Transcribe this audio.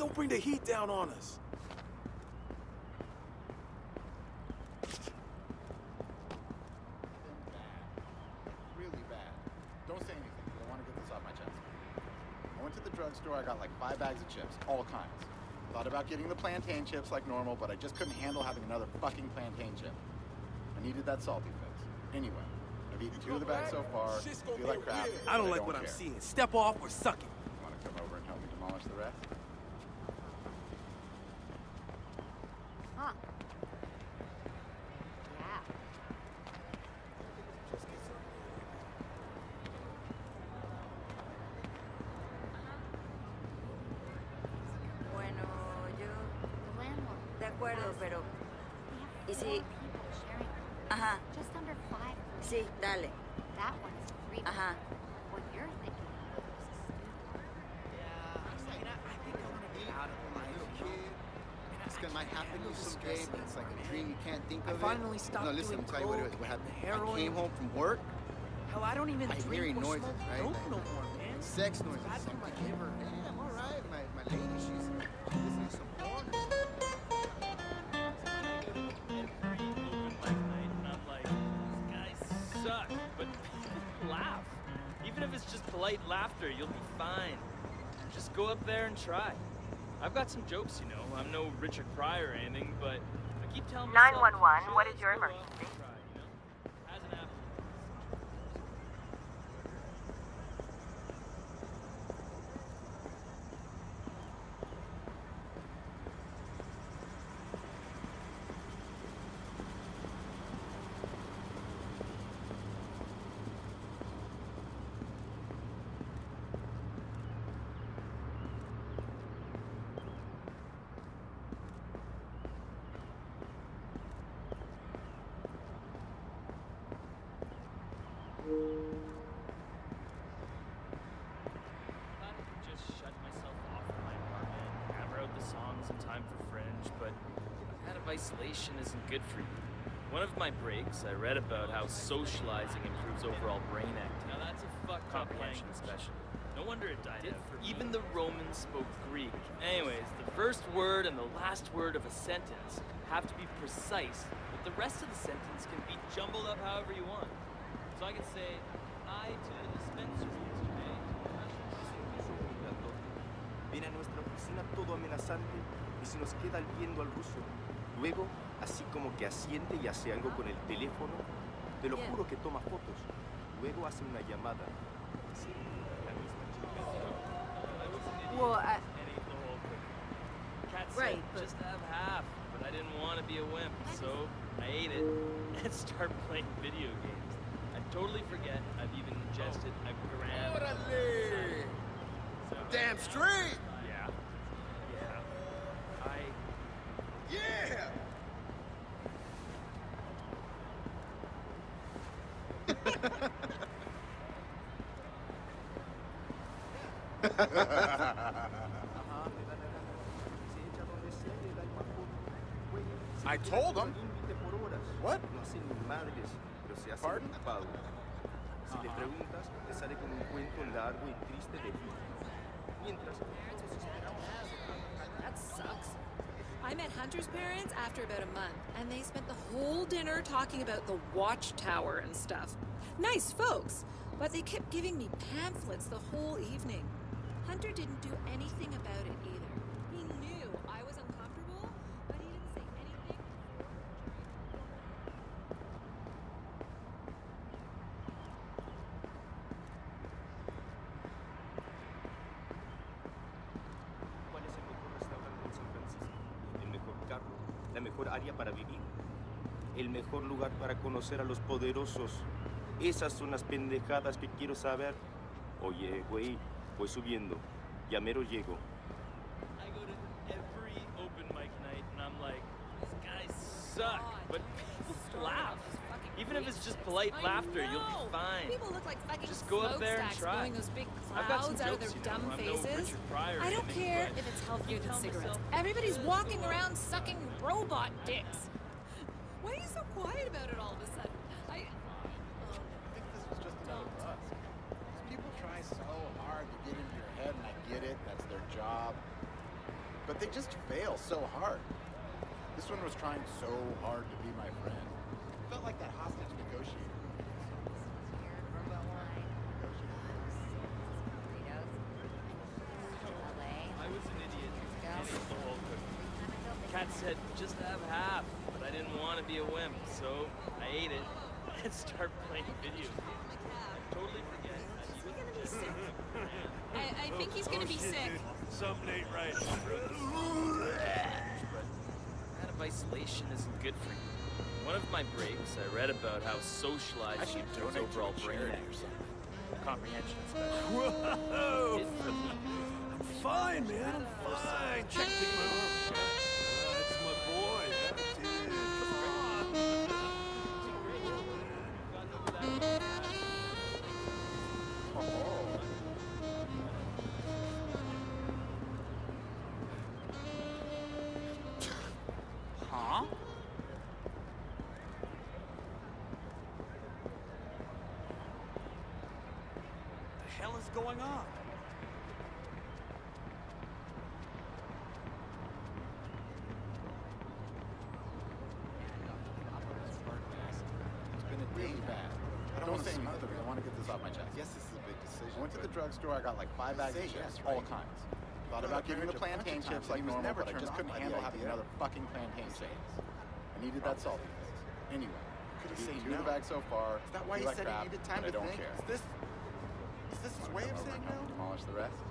don't bring the heat down on us. Really bad. Don't say anything. I want to get this off my chest. I went to the drugstore. I got like five bags of chips, all kinds. Thought about getting the plantain chips like normal, but I just couldn't handle having another fucking plantain chip. I needed that salty fix. Anyway, I've eaten two of the bags so far. I feel like get crap. weird. but I don't like what care. I'm seeing. Step off or suck it. You want to come over and help me demolish the rest? De acuerdo, pero... We ¿Y have si- four people sharing a room. Ajá, Just under five. per sí, dale. That one is three. Ajá. What you're thinking of is This guy might happen to you someday, but it's like a dream you can't think I of. finally it. stopped No, listen, doing I'll tell you what, it coke was- what and happened. heroin. I came home from work. Hell, I don't even I'm drink hearing or noises, smoke right? dope Like- no more, man. Sex noises. Bad for I'm my thinking, liver. Damn, all right. My, my lady, she's, it's just polite laughter, you'll be fine. Just go up there and try. I've got some jokes, you know. I'm no Richard Pryor or anything, but I keep telling myself. 911, what is your emergency? and try, you know? Hasn't happened. thought I could just shut myself off in my apartment, hammer out the songs in time for Fringe, but that of isolation isn't good for you. One of my breaks, I read about how socializing improves overall brain activity. Now that's a fucked up comprehension especially. No wonder it died out. Even the Romans spoke Greek. Anyways, the first word and the last word of a sentence have to be precise, but the rest of the sentence can be jumbled up however you want. So I can say, I to the dispensary yesterday. Viene a nuestra oficina todo amenazante y se nos queda viendo al ruso. Luego, así como que asiente y hace algo con el teléfono, te lo juro que toma fotos. Luego hace una llamada. Sí. Well, I, and ate the whole cookie. Cat said, Right, but- just have half, but I didn't want to be a wimp, so I ate it and started playing video games. I totally forget I've even ingested a gram. of Orale! So, Damn straight! I told him. What? Pardon? That sucks. I met Hunter's parents after about a month, and they spent the whole dinner talking about the watchtower and stuff. Nice folks, but they kept giving me pamphlets the whole evening. Hunter didn't do anything about it either. He knew I was uncomfortable, but he didn't say anything. ¿Cuál es el mejor restaurante en San Francisco? ¿El mejor carro? ¿La mejor área para vivir? ¿El mejor lugar para conocer a los poderosos? Esas son las pendejadas que quiero saber. Oye, güey, voy subiendo. Ya mero llego. I go to every open mic night and I'm like, these guys suck, but people laugh. Even if it's just polite I laughter, you'll be fine. People look like fucking Just go up there and smokestacks try. blowing those big I've got some clouds out of their jokes, you know. dumb I'm no faces. Richard Pryor I don't anything, care if it's healthier than cigarettes. Everybody's walking around sucking robot dicks. Why are you so quiet about it all of a sudden? I. I think this was just another bust. These people try so hard to get into your head, and I get it. That's their job. But they just fail so hard. This one was trying so hard to be my friend. Felt like that hostage negotiator. Here for the wine. Burritos. LA. I was an idiot. Go. and ate the whole cookie. Time ago, they Kat said, just have half, but I didn't want to be a wimp, so I ate it and started playing video games. I totally forget that he gonna be sick. I, I think he's gonna be oh, sick. Something ain't right. but of isolation isn't good for you. One of my breaks, I read about how I socializing should improves overall brain charity comprehension, especially. Whoa! It for me. I'm fine, man. I'm fine. Check the hell is going on? It's been a day bad. I don't, want to say anything. I want to get this off my chest. Yes, this is a big decision. I went to the drugstore. I got like five bags of Say chips, yes, all right? kinds. Thought about a getting the marriage a bunch plantain chips like was normal, never but I just couldn't handle having another fucking plantain chips. I needed that salty taste. Anyway, Could've I've eaten said two of the no. bags so far. Is that why feel he like said he crap, needed time and I to don't think? care. Is this is this his way of saying no? Demolish the rest.